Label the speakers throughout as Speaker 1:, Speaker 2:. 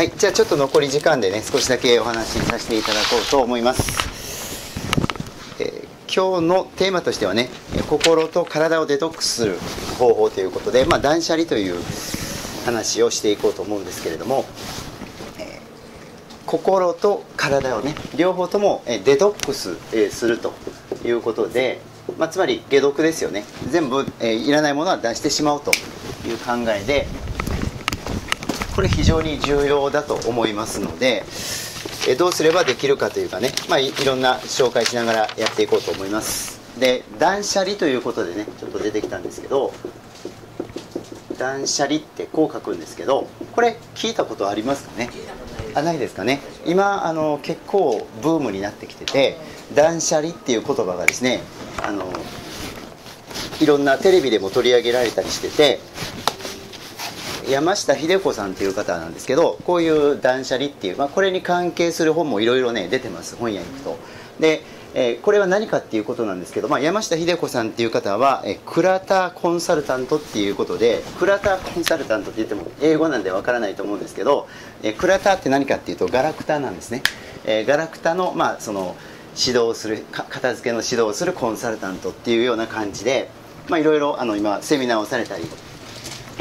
Speaker 1: はいじゃあちょっと残り時間でね少しだけお話しさせていただこうと思います、えー今日のテーマとしてはね心と体をデトックスする方法ということで、まあ、断捨離という話をしていこうと思うんですけれども、えー心と体をね両方ともデトックスえするということで、まあ、つまり解毒ですよね。全部えーいらないものは出してしまおうという考えでこれ非常に重要だと思いますのでえどうすればできるかというかね、まあ、いいろんな紹介しながらやっていこうと思います。で断捨離ということでねちょっと出てきたんですけど断捨離ってこう書くんですけどこれ聞いたことありますかね？あないですかね？今あの結構ブームになってきてて断捨離っていう言葉がですねあのいろんなテレビでも取り上げられたりしてて山下秀子さんっていう方なんですけどこういう断捨離っていう、まあ、これに関係する本もいろいろね出てます本屋に行くと。で、えーこれは何かっていうことなんですけど、まあ、山下秀子さんっていう方は、えークラターコンサルタントっていうことでクラターコンサルタントって言っても英語なんでわからないと思うんですけど、えークラターって何かっていうとガラクタなんですね、えーガラクタの,、まあその指導する片付けの指導をするコンサルタントっていうような感じでまあいろいろあの今セミナーをされたり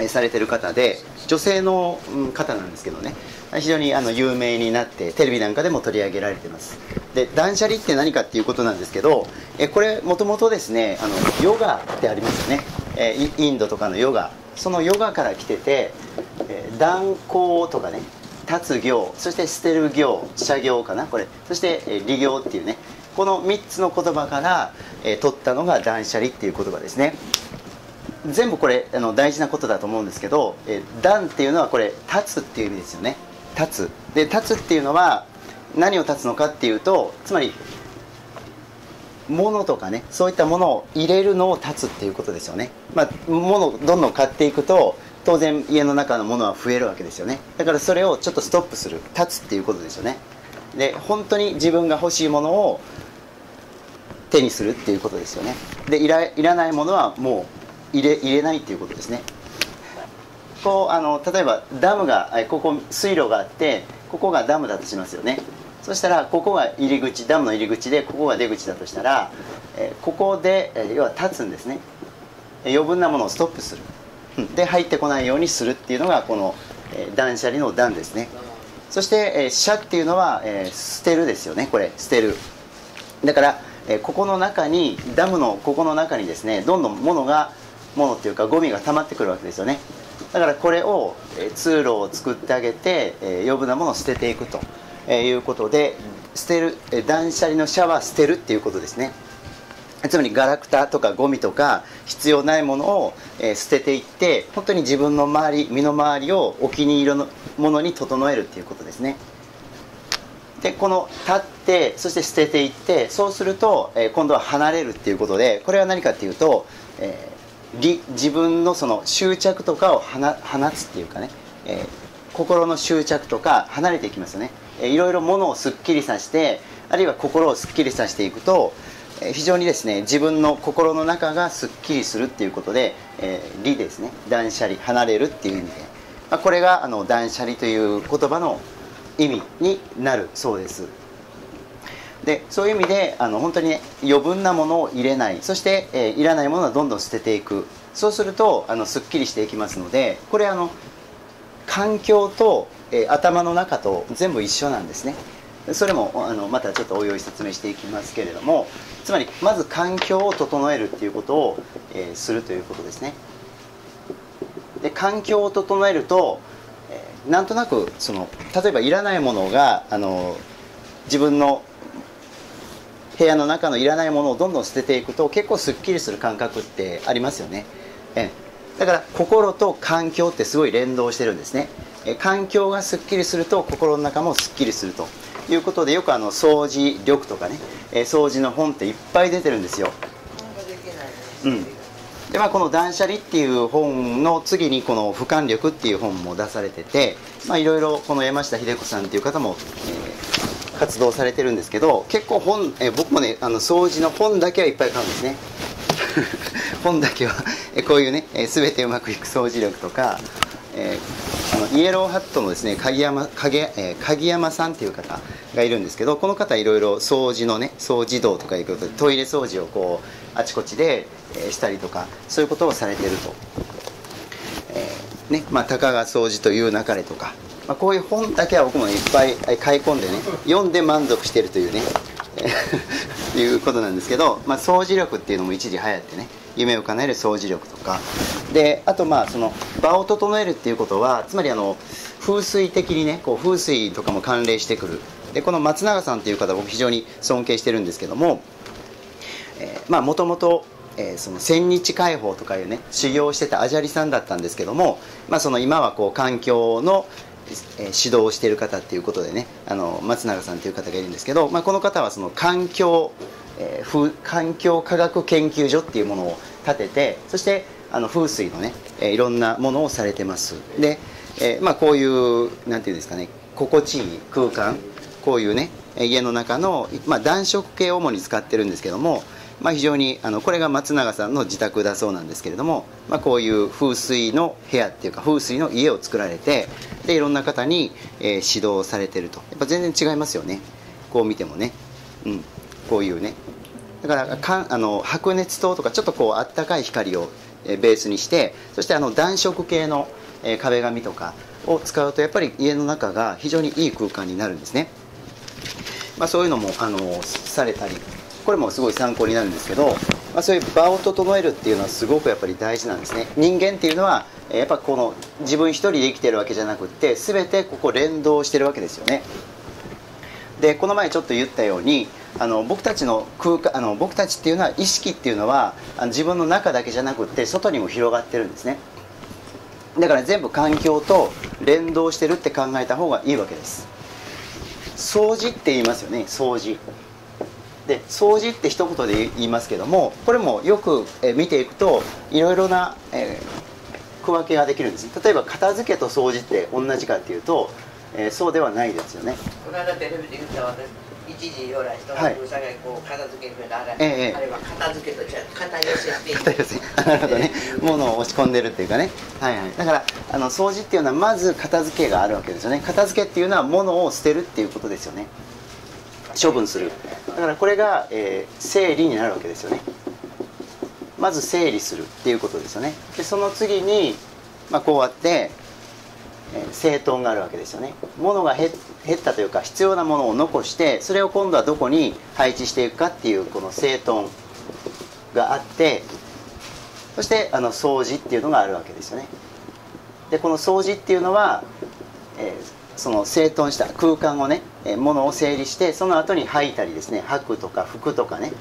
Speaker 1: されてる方で女性の方なんですけどね。非常にあの有名になってテレビなんかでも取り上げられてます。で断捨離って何かっていうことなんですけどえこれもともとですねあのヨガってありますよね。えインドとかのヨガ。そのヨガから来てて断行とかね立つ行そして捨てる行社行かなこれ。そして利行っていうね。この3つの言葉から、え取ったのが断捨離っていう言葉ですね。全部これあの大事なことだと思うんですけど「えー断」っていうのはこれ「立つ」っていう意味ですよね。立つ。で立つっていうのは何を立つのかっていうとつまり物とかねそういったものを入れるのを立つっていうことですよね。まあ物をどんどん買っていくと当然家の中のものは増えるわけですよね。だからそれをちょっとストップする。立つっていうことですよね。で本当に自分が欲しいものを手にするっていうことですよね。でいらいらないものはもう入れ入れないっていうことですね。こうあの例えばダムがここ水路があってここがダムだとしますよね。そしたらここが入り口ダムの入り口でここが出口だとしたら、えここで、え要は立つんですね。余分なものをストップする。で入ってこないようにするっていうのがこの、え断捨離の断ですね。そして、え、捨っていうのは、え捨てるですよね。これ捨てる。だから、えここの中にダムのここの中にですねどんどん物が物っていうかゴミが溜まってくるわけですよね。だからこれを、え通路を作ってあげて、え余分なものを捨てていくと、えいうことで捨てる、え断捨離の捨は捨てるっていうことですね。つまりガラクタとかゴミとか必要ないものを、え捨てていって本当に自分の周り身の回りをお気に入りのものに整えるっていうことですね。でこの立ってそして捨てていってそうすると、え今度は離れるっていうことでこれは何かっていうと、え自分のその執着とかを放放つっていうかね、えー心の執着とか離れていきますよね、えーいろいろものをすっきりさせてあるいは心をすっきりさせていくと、えー非常にですね自分の心の中がすっきりするっていうことで「えー理」ですね断捨離離れるっていう意味で、まあ、これがあの断捨離という言葉の意味になるそうです。でそういう意味であの本当に、余分なものを入れない。そして、えーいらないものはどんどん捨てていく。そうするとあのすっきりしていきますのでこれあの環境と、えー頭の中と全部一緒なんですね。それもあのまたちょっとおいおい説明していきますけれどもつまりまず環境を整えるっていうことを、えーするということですね。で環境を整えると、えーなんとなくその例えばいらないものがあの自分の部屋の中のいらないものをどんどん捨てていくと結構すっきりする感覚ってありますよね、ええ。だから心と環境ってすごい連動してるんですね。え環境がすっきりすると心の中もすっきりするということでよくあの掃除力とかね。え掃除の本っていっぱい出てるんですよ。うん。でまあ、この「断捨離」っていう本の次にこの「俯瞰力」っていう本も出されててまあいろいろこの山下秀子さんっていう方も、えー活動されてるんですけど結構本、え僕もねあの掃除の本だけはいっぱい買うんですね。本だけはえこういうね、えー全てうまくいく掃除力とか、えーあのイエローハットのですね鍵山鍵,、えー、鍵山さんっていう方がいるんですけどこの方いろいろ掃除のね掃除道とかいうことでトイレ掃除をこうあちこちで、えー、したりとかそういうことをされてると、えー、ねまあ、たかが掃除という流れとか、まあ、こういう本だけは僕もいっぱい買い込んでね読んで満足してるというね いうことなんですけど、まあ、掃除力っていうのも一時流行ってね夢を叶える掃除力とか。であとまあその場を整えるっていうことはつまりあの風水的にねこう風水とかも関連してくる。でこの松永さんっていう方僕非常に尊敬してるんですけどももともとその千日解放とかいうね修行してたアジャリさんだったんですけども、まあ、その今はこう環境の指導をしている方っていうことでねあの松永さんという方がいるんですけど、まあ、この方はその環境、えー、環境科学研究所っていうものを立ててそしてあの風水のね、え、いろんなものをされてます。で、えー、まあ、こういう何て言うんですかね心地いい空間こういうね家の中の、まあ、暖色系を主に使ってるんですけども、まあ、非常にあのこれが松永さんの自宅だそうなんですけれども、まあ、こういう風水の部屋っていうか風水の家を作られてでいろんな方に、えー、指導されてると。やっぱ全然違いますよね。こう見てもね、うん、こういうね。だからかあの白熱灯とかちょっとこうあったかい光を、え、ベースにしてそしてあの暖色系の、え、壁紙とかを使うとやっぱり家の中が非常にいい空間になるんですね、まあ、そういうのもあのされたりこれもすごい参考になるんですけど、まあ、そういう場を整えるっていうのはすごくやっぱり大事なんですね。人間っていうのはやっぱこの自分一人で生きてるわけじゃなくって全てここ連動してるわけですよね。でこの前ちょっと言ったようにあの僕たちの空間あの僕たちっていうのは意識っていうのは自分の中だけじゃなくって外にも広がってるんですね。だから全部環境と連動してるって考えた方がいいわけです。掃除って言いますよね掃除。で掃除って一言で言いますけどもこれもよく見ていくといろいろな、えー、区分けができるんです。例えば片付けと掃除って同じかっていうと、えー、そうではないですよね。
Speaker 2: この間テレビで言った私一時よら人がうさがこう片付けるあれ,、ええ、あれは片付けとじゃ片寄せ。って片寄せ。
Speaker 1: なるほどね。物を押し込んでるっていうかね。はいはい。だからあの掃除っていうのはまず片付けがあるわけですよね。片付けっていうのは物を捨てるっていうことですよね処分する。だからこれが、えー、整理になるわけですよね。まず整理するっていうことですよね。でその次に、まあ、こうやって、えー、整頓があるわけですよね。物が減ったというか必要なものを残してそれを今度はどこに配置していくかっていうこの整頓があってそしてあの掃除っていうのがあるわけですよね。でこの掃除っていうのは、えーその整頓した空間をね、え物を整理してその後に履いたりですね履くとか服とかね、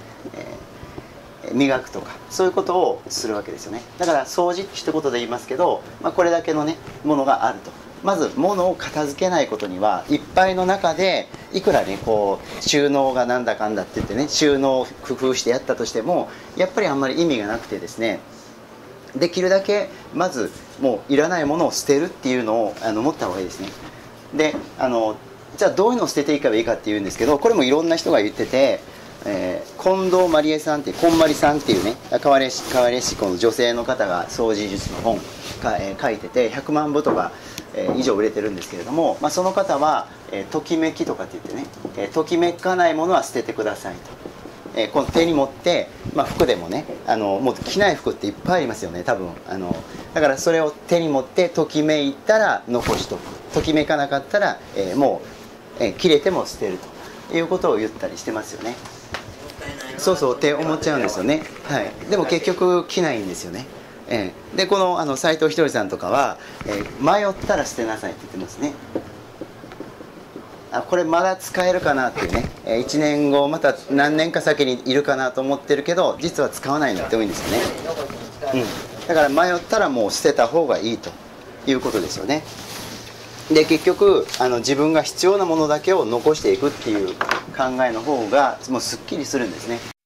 Speaker 1: えー、磨くとかそういうことをするわけですよね。だから掃除一言で言いますけど、まあ、これだけのねものがあると。まず物を片付けないことにはいっぱいの中でいくらねこう収納がなんだかんだって言ってね収納を工夫してやったとしてもやっぱりあんまり意味がなくてですねできるだけまずもういらないものを捨てるっていうのをあの持った方がいいですね。であのじゃあどういうのを捨てていけばいいかっていうんですけどこれもいろんな人が言ってて、えー、近藤まりえさんっていうこんまりさんっていうね川れし川れしこの女性の方が掃除術の本か、えー、書いてて100万部とか、えー、以上売れてるんですけれども、まあ、その方は、えー、ときめきとかって言ってね、えー、ときめかないものは捨ててくださいと。えー、この手に持って、まあ、服でもねあのもう着ない服っていっぱいありますよね多分。あのだからそれを手に持ってときめいたら残しとく。ときめかなかったら、えー、もう、えー、切れても捨てると。いうことを言ったりしてますよね。そうそうって思っちゃうんですよね、はい、でも結局着ないんですよね、えー、でこのあの斎藤ひとりさんとかは、えー、迷ったら捨てなさいって言ってますねあこれまだ使えるかなっていうね、1年後また何年か先にいるかなと思ってるけど実は使わないのって多いんですよね、うん、だから迷ったらもう捨てた方がいいということですよね。で結局あの自分が必要なものだけを残していくっていう考えの方がもうすっきりするんですね。